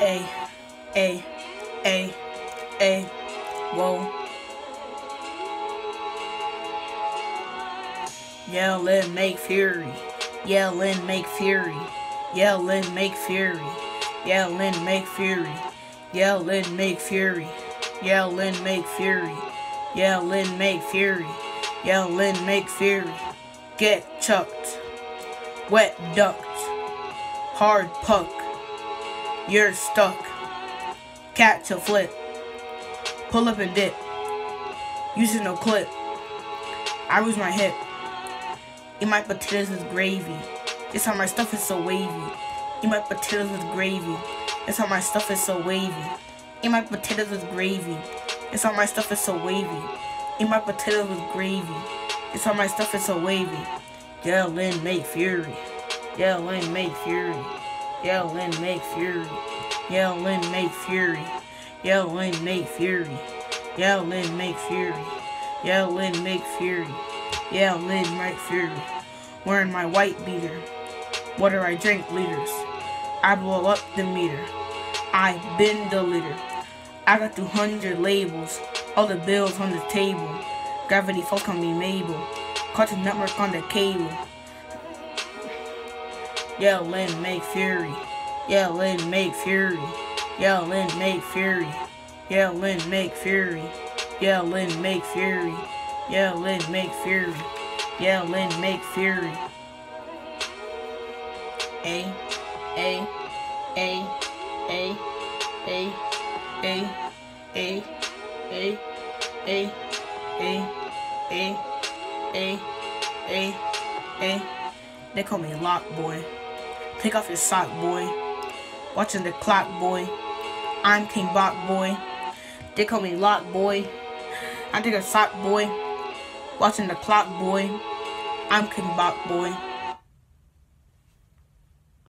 A, A, A, A, whoa. Yell and make fury. Yell and make fury. Yell and make fury. Yell and make fury. Yell and make fury. Yell and make fury. Yell and make fury. Yell and make fury. Get chucked. Wet ducked. Hard puck. You're stuck. Catch a flip. Pull up and dip. Using no clip. I lose my hip. Eat my potatoes with gravy. This how my stuff is so wavy. Eat my potatoes with gravy. This how my stuff is so wavy. Eat my potatoes with gravy. This how my stuff is so wavy. Eat my potatoes with gravy. This how my stuff is so wavy. Yell and make fury. Yell and make fury. Yell and make fury. Yell and make fury. Yell and make fury. Yell and make fury. Yell and make fury. Yell and make fury. Wearing my white beater. Water I drink liters. I blow up the meter. I bend the liter. I got 200 labels. All the bills on the table. Gravity falls on me, Mabel. Caught the Network on the cable. Yell and make fury. Yell and make fury. Yell and make fury. Yell and make fury. Yell and make fury. Yell and make fury. Yell and make fury. A, A, A, A, A, A, A, A, A, A, A, A, A, A. They call me Lock Boy. Take off your sock, boy. Watching the clock, boy. I'm King Bok, boy. They call me Lock Boy. I take a sock, boy. Watching the clock, boy. I'm King Bok, boy.